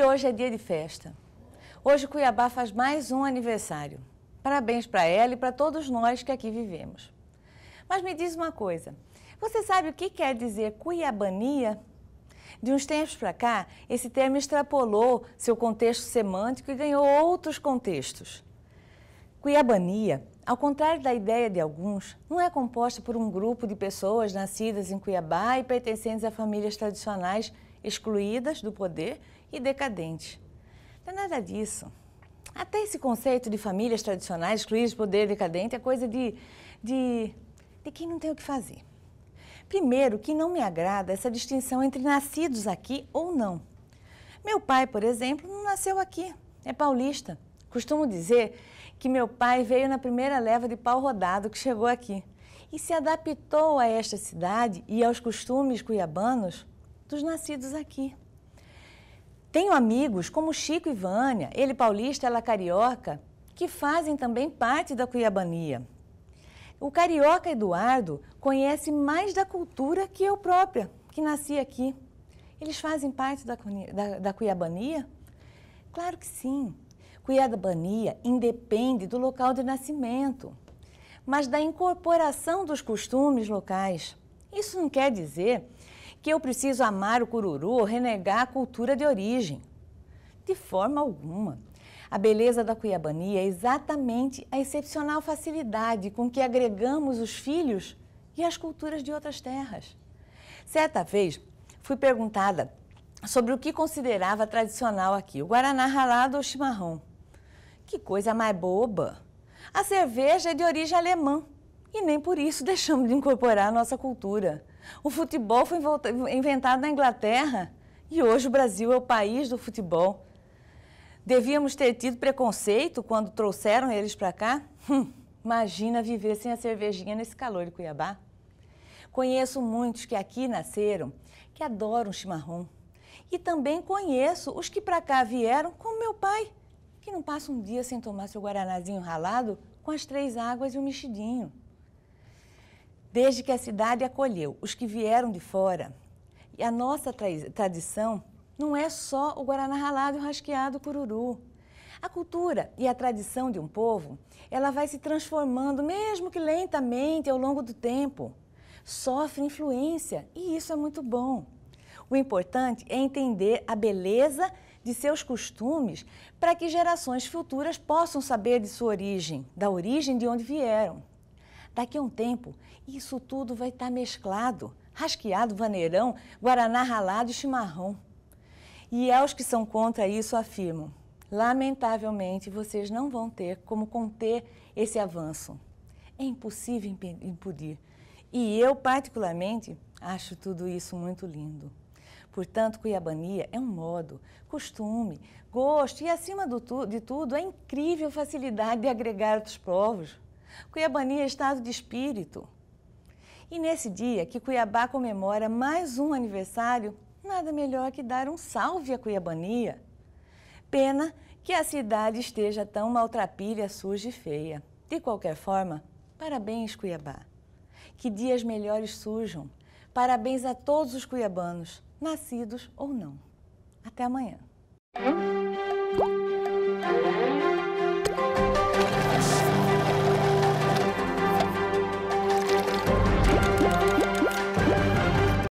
hoje é dia de festa. Hoje Cuiabá faz mais um aniversário. Parabéns para ela e para todos nós que aqui vivemos. Mas me diz uma coisa: você sabe o que quer dizer cuiabania? De uns tempos para cá, esse termo extrapolou seu contexto semântico e ganhou outros contextos. Cuiabania, ao contrário da ideia de alguns, não é composta por um grupo de pessoas nascidas em Cuiabá e pertencentes a famílias tradicionais excluídas do poder e decadentes. Não é nada disso. Até esse conceito de famílias tradicionais excluídas do poder decadente é coisa de, de, de quem não tem o que fazer. Primeiro, que não me agrada essa distinção entre nascidos aqui ou não. Meu pai, por exemplo, não nasceu aqui, é paulista. Costumo dizer que meu pai veio na primeira leva de pau rodado que chegou aqui e se adaptou a esta cidade e aos costumes cuiabanos dos nascidos aqui. Tenho amigos como Chico e Vânia, ele paulista, ela carioca, que fazem também parte da cuiabania. O carioca Eduardo conhece mais da cultura que eu própria, que nasci aqui. Eles fazem parte da, da, da cuiabania? Claro que sim. Cuiabania independe do local de nascimento, mas da incorporação dos costumes locais. Isso não quer dizer que eu preciso amar o cururu ou renegar a cultura de origem. De forma alguma. A beleza da Cuiabania é exatamente a excepcional facilidade com que agregamos os filhos e as culturas de outras terras. Certa vez, fui perguntada sobre o que considerava tradicional aqui, o guaraná ralado ou chimarrão. Que coisa mais boba! A cerveja é de origem alemã e nem por isso deixamos de incorporar a nossa cultura. O futebol foi inventado na Inglaterra e hoje o Brasil é o país do futebol. Devíamos ter tido preconceito quando trouxeram eles para cá? Hum, imagina viver sem a cervejinha nesse calor de Cuiabá. Conheço muitos que aqui nasceram, que adoram chimarrão. E também conheço os que para cá vieram, como meu pai, que não passa um dia sem tomar seu guaranazinho ralado com as três águas e um mexidinho. Desde que a cidade acolheu os que vieram de fora, e a nossa tra tradição não é só o guaraná ralado e o rasqueado cururu. A cultura e a tradição de um povo, ela vai se transformando, mesmo que lentamente, ao longo do tempo. Sofre influência e isso é muito bom. O importante é entender a beleza de seus costumes para que gerações futuras possam saber de sua origem, da origem de onde vieram. Daqui a um tempo, isso tudo vai estar mesclado, rasqueado, vaneirão, guaraná ralado e chimarrão. E aos que são contra isso afirmam: lamentavelmente vocês não vão ter como conter esse avanço. É impossível impedir. E eu, particularmente, acho tudo isso muito lindo. Portanto, Cuiabania é um modo, costume, gosto e, acima de tudo, a incrível facilidade de agregar outros povos. Cuiabania é estado de espírito. E nesse dia que Cuiabá comemora mais um aniversário, nada melhor que dar um salve à Cuiabania. Pena que a cidade esteja tão maltrapilha, suja e feia. De qualquer forma, parabéns, Cuiabá. Que dias melhores surjam. Parabéns a todos os cuiabanos, nascidos ou não. Até amanhã.